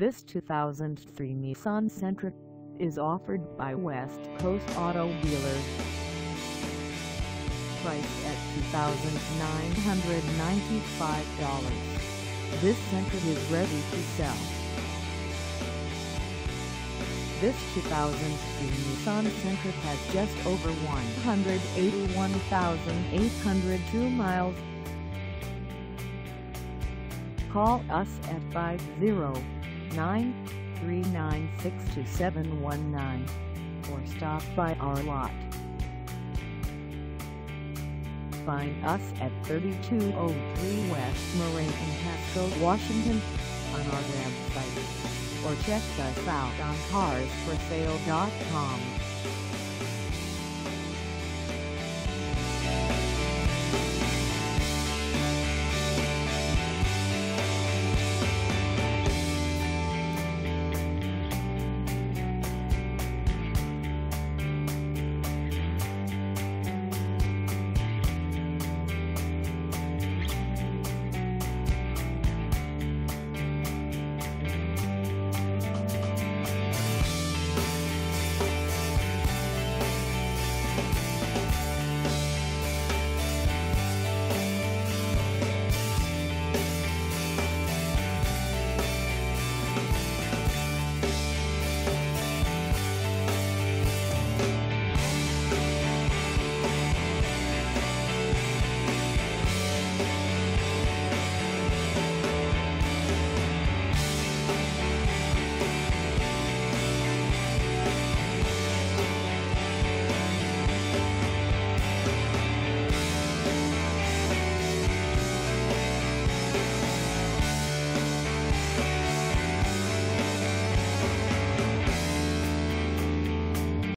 This 2003 Nissan Sentra is offered by West Coast Auto Dealers. Priced at $2,995, this Sentra is ready to sell. This 2003 Nissan Sentra has just over 181,802 miles. Call us at 509-3962719 or stop by our lot. Find us at 3203 West Marie in Pasco, Washington on our website or check us out on carsforsale.com.